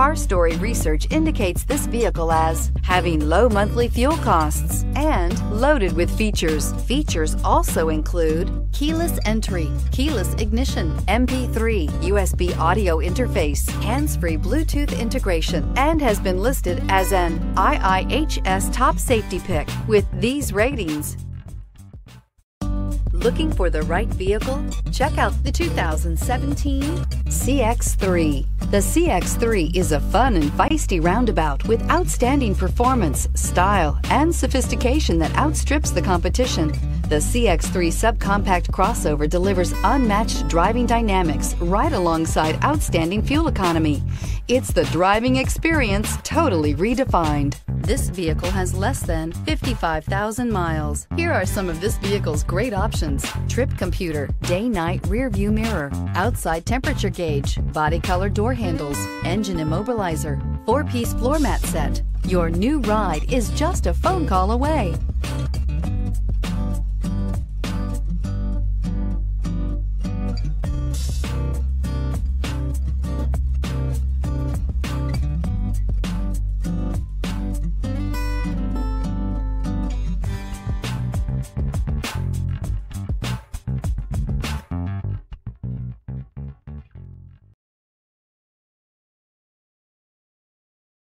Car Story research indicates this vehicle as having low monthly fuel costs and loaded with features. Features also include keyless entry, keyless ignition, MP3, USB audio interface, hands-free Bluetooth integration, and has been listed as an IIHS top safety pick with these ratings. Looking for the right vehicle? Check out the 2017 CX-3. The CX-3 is a fun and feisty roundabout with outstanding performance, style, and sophistication that outstrips the competition. The CX-3 subcompact crossover delivers unmatched driving dynamics right alongside outstanding fuel economy. It's the driving experience totally redefined. This vehicle has less than 55,000 miles. Here are some of this vehicle's great options. Trip computer, day-night rear view mirror, outside temperature gauge, body color door handles, engine immobilizer, four-piece floor mat set. Your new ride is just a phone call away.